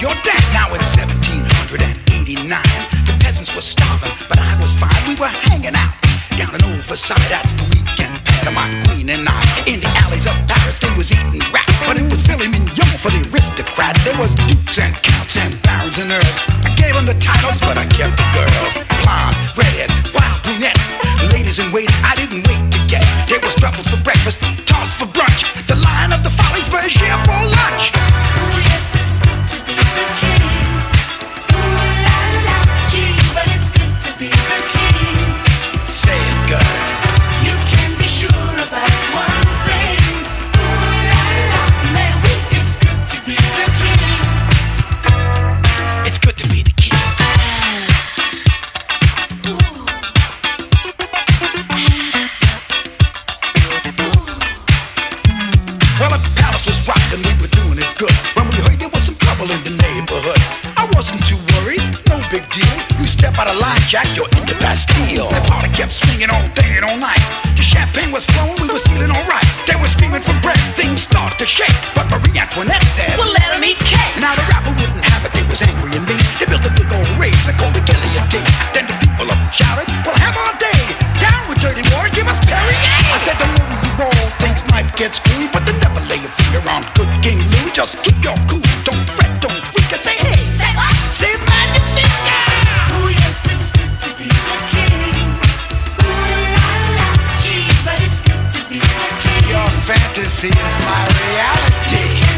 your dad. Now in 1789, the peasants were starving, but I was fine. We were hanging out down in old Versailles. That's the weekend pad of my queen and I. In the alleys of Paris, they was eating rats, but it was filet mignon for the aristocrats. There was dukes and counts and barons and earls. I gave them the titles, but I kept the girls. Blondes, redheads, wild brunettes, ladies in waiting. I didn't wait to get. There was truffles for breakfast, Well, the palace was rocking, we were doing it good. When we heard there was some trouble in the neighborhood, I wasn't too worried, no big deal. You step out of line, Jack, you're in the Bastille. The party kept swinging all day and all night. The champagne was flowing, we was feeling alright. They were screaming for bread, things started to shake. But Marie Antoinette but they never lay a finger on good King Louis. Just keep your cool, don't fret, don't freak. I say, hey, Say what? say. Ooh, yes, it's good to be the king. Ooh la la, gee, but it's good to be the king. Your fantasy is my reality.